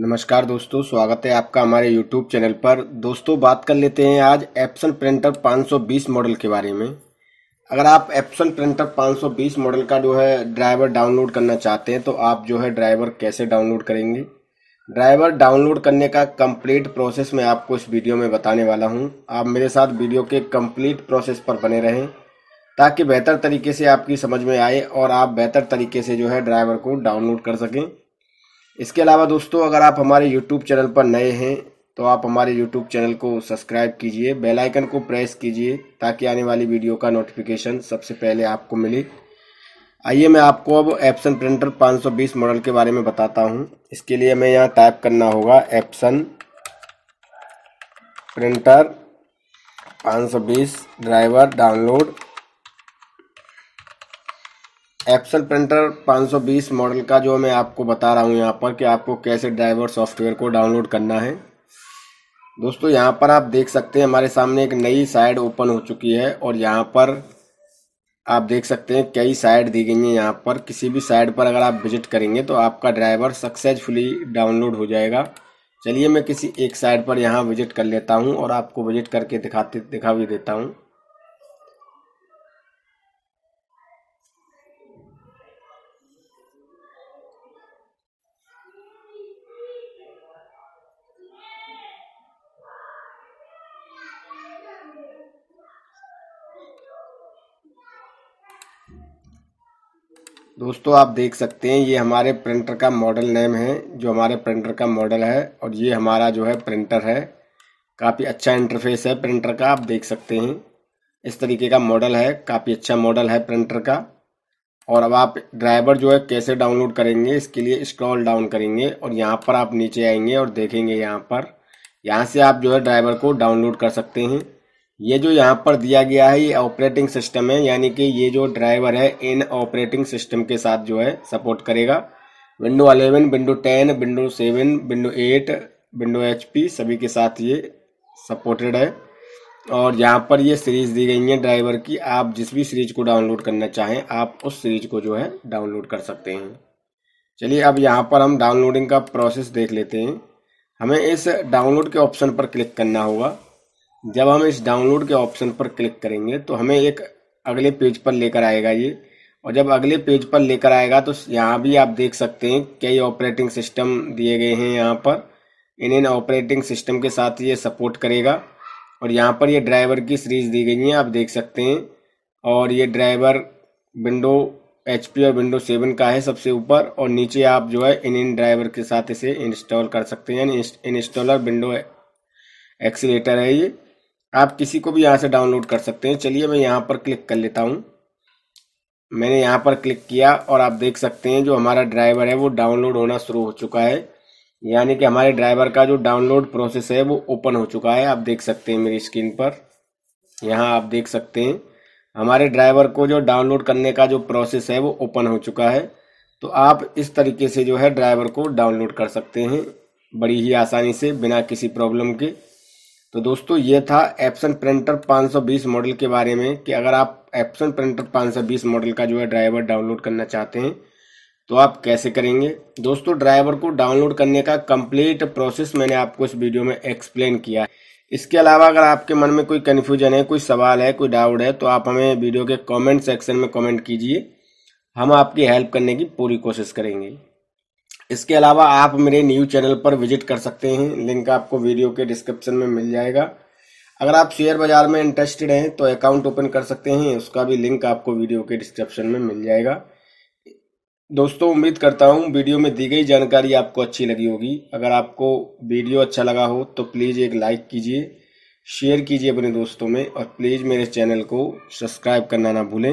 नमस्कार दोस्तों, स्वागत है आपका हमारे YouTube चैनल पर। दोस्तों, बात कर लेते हैं आज एप्सन प्रिंटर 520 मॉडल के बारे में। अगर आप एप्सन प्रिंटर 520 मॉडल का जो है ड्राइवर डाउनलोड करना चाहते हैं तो आप जो है ड्राइवर कैसे डाउनलोड करेंगे? ड्राइवर डाउनलोड करने का कंप्लीट प्रोसेस मैं आपको इस वीडियो में बताने वाला हूँ। आप मेरे साथ वीडियो के कंप्लीट प्रोसेस पर बने रहें, ताकि बेहतर तरीके से आपकी समझ में आए और आप बेहतर तरीके से जो है ड्राइवर को डाउनलोड कर सकें। इसके अलावा दोस्तों, अगर आप हमारे यूट्यूब चैनल पर नए हैं तो आप हमारे यूट्यूब चैनल को सब्सक्राइब कीजिए, बेल आइकन को प्रेस कीजिए, ताकि आने वाली वीडियो का नोटिफिकेशन सबसे पहले आपको मिले। आइए मैं आपको अब एप्सन प्रिंटर 520 मॉडल के बारे में बताता हूँ। इसके लिए हमें यहाँ टाइप करना होगा Epson printer 520 driver download Epson printer 520 model का जो मैं आपको बता रहा हूँ यहाँ पर कि आपको कैसे ड्राइवर सॉफ्टवेयर को डाउनलोड करना है। दोस्तों, यहाँ पर आप देख सकते हैं हमारे सामने एक नई साइड ओपन हो चुकी है और यहाँ पर आप देख सकते हैं कई साइड दी गई हैं यहाँ पर। किसी भी साइड पर अगर आप विज़िट करेंगे तो आपका ड्राइवर सक्सेसफुली डाउनलोड हो जाएगा। चलिए मैं किसी एक साइड पर यहाँ विज़िट कर लेता हूँ और आपको विज़िट करके दिखाते, दिखा भी देता हूँ। दोस्तों, आप देख सकते हैं, ये हमारे प्रिंटर का मॉडल नेम है, जो हमारे प्रिंटर का मॉडल है, और ये हमारा जो है प्रिंटर है। काफ़ी अच्छा इंटरफेस है प्रिंटर का, आप देख सकते हैं। इस तरीके का मॉडल है, काफ़ी अच्छा मॉडल है प्रिंटर का। और अब आप ड्राइवर जो है, कैसे डाउनलोड करेंगे, इसके लिए स्क्रॉल डाउन करेंगे, और यहाँ पर आप नीचे आएँगे और देखेंगे यहाँ पर। यहाँ से आप जो है ड्राइवर को डाउनलोड कर सकते हैं। ये जो यहाँ पर दिया गया है, ये ऑपरेटिंग सिस्टम है, यानी कि ये जो ड्राइवर है, इन ऑपरेटिंग सिस्टम के साथ जो है सपोर्ट करेगा। Window 11 window 10 window 7 window 8 window HP सभी के साथ ये सपोर्टेड है। और यहाँ पर ये सीरीज़ दी गई है ड्राइवर की। आप जिस भी सीरीज़ को डाउनलोड करना चाहें, आप उस सीरीज़ को जो है डाउनलोड कर सकते हैं। चलिए, अब यहाँ पर हम डाउनलोडिंग का प्रोसेस देख लेते हैं। हमें इस डाउनलोड के ऑप्शन पर क्लिक करना होगा। जब हम इस डाउनलोड के ऑप्शन पर क्लिक करेंगे तो हमें एक अगले पेज पर लेकर आएगा ये। और जब अगले पेज पर लेकर आएगा तो यहाँ भी आप देख सकते हैं कई ऑपरेटिंग सिस्टम दिए गए हैं यहाँ पर। इन इन ऑपरेटिंग सिस्टम के साथ ये सपोर्ट करेगा। और यहाँ पर ये ड्राइवर की सीरीज़ दी गई है, आप देख सकते हैं। और ये ड्राइवर विंडो एच और विंडो सेवन का है सबसे ऊपर। और नीचे आप जो है इन इन ड्राइवर के साथ इसे इंस्टॉल कर सकते हैं। इंस्टॉलर विंडो एक्सीटर है ये। आप किसी को भी यहाँ से डाउनलोड कर सकते हैं। चलिए मैं यहाँ पर क्लिक कर लेता हूँ। मैंने यहाँ पर क्लिक किया और आप देख सकते हैं जो हमारा ड्राइवर है वो डाउनलोड होना शुरू हो चुका है। यानी कि हमारे ड्राइवर का जो डाउनलोड प्रोसेस है वो ओपन हो चुका है। आप देख सकते हैं मेरी स्क्रीन पर। यहाँ आप देख सकते हैं। हमारे ड्राइवर को जो डाउनलोड करने का जो प्रोसेस है वो ओपन हो चुका है। तो आप इस तरीके से जो है ड्राइवर को डाउनलोड कर सकते हैं। बड़ी ही आसानी से, बिना किसी प्रॉब्लम के। तो दोस्तों, ये था एप्सन प्रिंटर 520 मॉडल के बारे में कि अगर आप एप्सन प्रिंटर 520 मॉडल का जो है ड्राइवर डाउनलोड करना चाहते हैं तो आप कैसे करेंगे? दोस्तों ड्राइवर को डाउनलोड करने का कंप्लीट प्रोसेस मैंने आपको इस वीडियो में एक्सप्लेन किया है। इसके अलावा अगर आपके मन में कोई कन्फ्यूज़न है, कोई सवाल है, कोई डाउट है तो आप हमें वीडियो के कॉमेंट सेक्शन में कॉमेंट कीजिए। हम आपकी हेल्प करने की पूरी कोशिश करेंगे। इसके अलावा आप मेरे न्यूज़ चैनल पर विज़िट कर सकते हैं। लिंक आपको वीडियो के डिस्क्रिप्शन में मिल जाएगा। अगर आप शेयर बाज़ार में इंटरेस्टेड हैं तो अकाउंट ओपन कर सकते हैं। उसका भी लिंक आपको वीडियो के डिस्क्रिप्शन में मिल जाएगा। दोस्तों, उम्मीद करता हूँ वीडियो में दी गई जानकारी आपको अच्छी लगी होगी। अगर आपको वीडियो अच्छा लगा हो तो प्लीज़ एक लाइक कीजिए, शेयर कीजिए अपने दोस्तों में, और प्लीज़ मेरे चैनल को सब्सक्राइब करना ना भूलें।